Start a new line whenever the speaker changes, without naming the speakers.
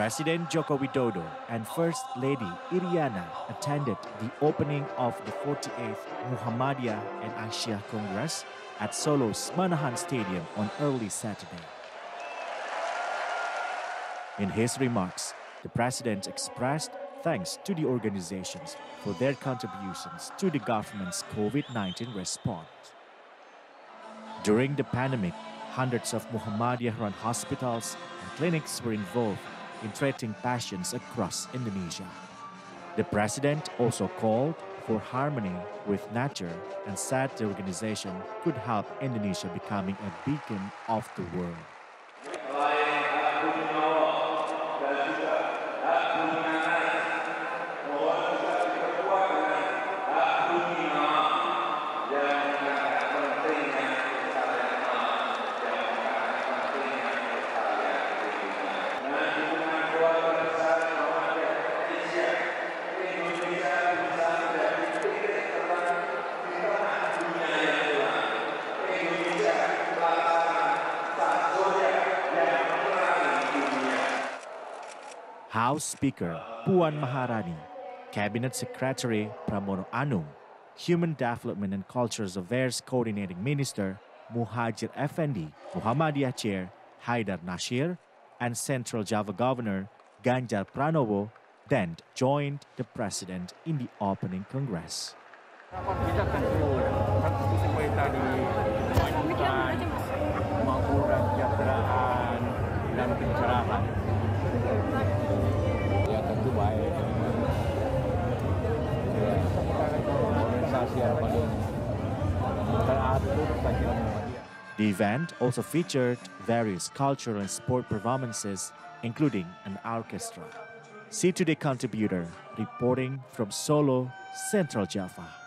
President Joko Widodo and First Lady Iriana attended the opening of the 48th Muhammadiyah and Aisyiyah Congress at Solo's Manahan Stadium on early Saturday. In his remarks, the president expressed thanks to the organizations for their contributions to the government's COVID 19 response. During the pandemic, hundreds of Muhammadiyah run hospitals and clinics were involved in treating patients across Indonesia. The president also called for harmony with nature and said the organization could help Indonesia becoming a beacon of the world. House Speaker Puan Maharani, Cabinet Secretary Pramono Anung, Human Development and Cultures Affairs Coordinating Minister Muhadjir Effendy, Muhammadiyah Chair Haedar Nashir, and Central Java Governor Ganjar Pranowo then joined the president in the opening congress. The event also featured various cultural and sport performances, including an orchestra. SEA Today contributor reporting from Solo, Central Java.